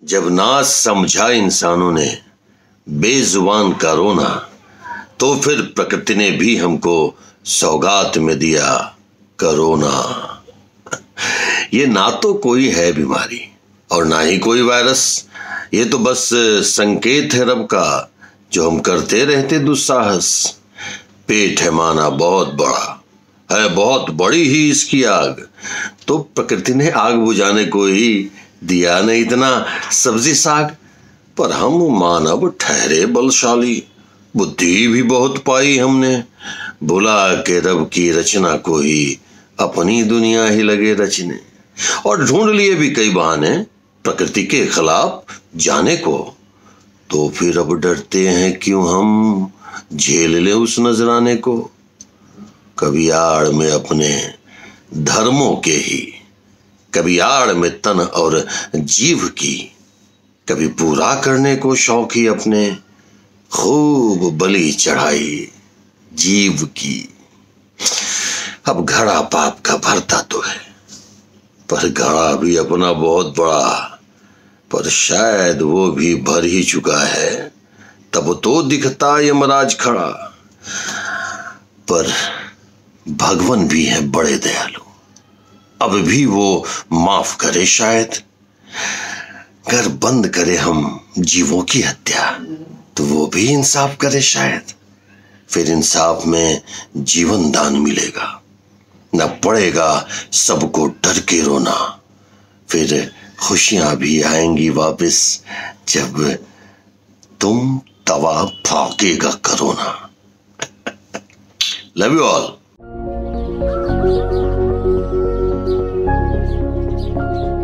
جب ناز سمجھا انسانوں نے بے زبان کا رونا، تو پھر پرکرتی نے بھی ہم کو سوگات میں دیا کرونا۔ یہ نہ تو کوئی ہے بیماری اور نہ ہی کوئی وائرس، یہ تو بس سنکیت ہے رب کا جو ہم کرتے رہتے دساہس۔ پیٹ ہے مانا بہت بڑا، ہے بہت بڑی ہی اس کی آگ۔ تو پرکرتی نے آگ بجھانے کو ہی دیا نہیں اتنا سبزی ساگ، پر ہم مانو ٹھہرے بلشالی۔ بدھی بھی بہت پائی ہم نے۔ بلا کے رب کی رچنا کو ہی اپنی دنیا ہی لگے رچنے۔ اور ڈھونڈ لیے بھی کئی بہانے پرکرتی کے خلاف جانے کو۔ تو پھر اب ڈرتے ہیں کیوں ہم جھیل لے اس نذرانے کو؟ کبھی آڑ میں اپنے دھرموں کے ہی۔ کبھی آڑ میں تن اور جیو کی، کبھی پورا کرنے کو شوق ہی اپنے، خوب بلی چڑھائی جیو کی۔ اب گھڑا پاپ کا بھرتا تو ہے، پر گھڑا بھی اپنا بہت بڑا، پر شاید وہ بھی بھر ہی چکا ہے۔ تب تو دکھتا یمراج کھڑا، پر بھگون بھی ہے بڑے دیالو۔ اب بھی وہ معاف کرے شاید۔ گھر بند کرے ہم جیووں کی ہتیا، تو وہ بھی انصاف کرے شاید۔ پھر انصاف میں جیون دان ملے گا۔ نہ پڑے گا سب کو ڈر کے رونا۔ پھر خوشیاں بھی آئیں گی واپس جب تم توا پھاکے گا corona. Love you all Thank you.